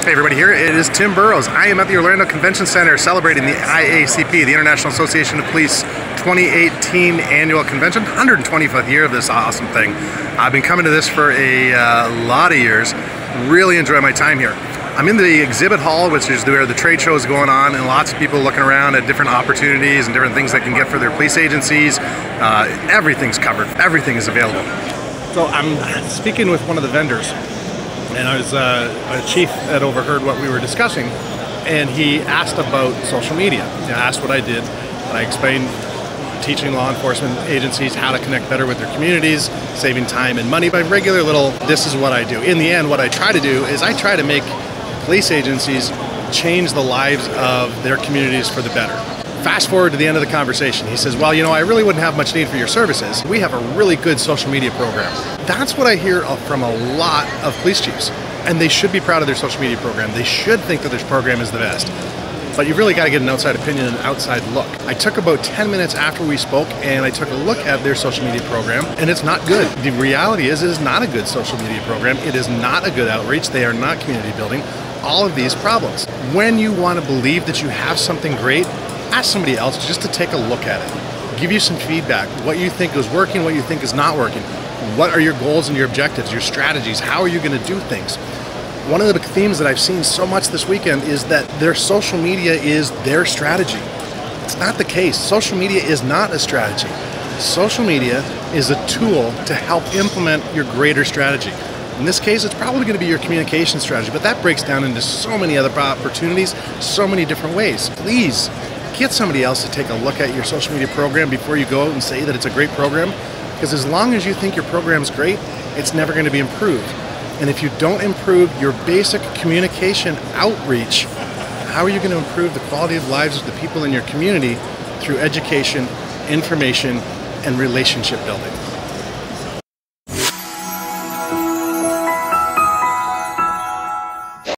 Hey everybody, here it is Tim Burrows. I am at the Orlando Convention Center celebrating the IACP, the International Association of Police 2018 annual convention, 125th year of this awesome thing. I've been coming to this for a uh, lot of years. Really enjoy my time here. I'm in the exhibit hall, which is where the trade show is going on, and lots of people looking around at different opportunities and different things they can get for their police agencies. Uh, everything's covered. Everything is available. So I'm speaking with one of the vendors and I was uh, a chief that overheard what we were discussing, and he asked about social media. He asked what I did, and I explained teaching law enforcement agencies how to connect better with their communities, saving time and money by regular little, this is what I do. In the end, what I try to do is I try to make police agencies change the lives of their communities for the better. Fast forward to the end of the conversation. He says, Well, you know, I really wouldn't have much need for your services. We have a really good social media program. That's what I hear uh, from a lot of police chiefs. And they should be proud of their social media program. They should think that their program is the best. But you've really got to get an outside opinion and an outside look. I took about 10 minutes after we spoke and I took a look at their social media program, and it's not good. The reality is, it is not a good social media program. It is not a good outreach. They are not community building. All of these problems. When you want to believe that you have something great, ask somebody else just to take a look at it. Give you some feedback, what you think is working, what you think is not working. What are your goals and your objectives, your strategies? How are you going to do things? One of the themes that I've seen so much this weekend is that their social media is their strategy. It's not the case. Social media is not a strategy. Social media is a tool to help implement your greater strategy. In this case, it's probably going to be your communication strategy, but that breaks down into so many other opportunities, so many different ways. Please get somebody else to take a look at your social media program before you go out and say that it's a great program. Because as long as you think your program is great, it's never going to be improved. And if you don't improve your basic communication outreach, how are you going to improve the quality of lives of the people in your community through education, information, and relationship building?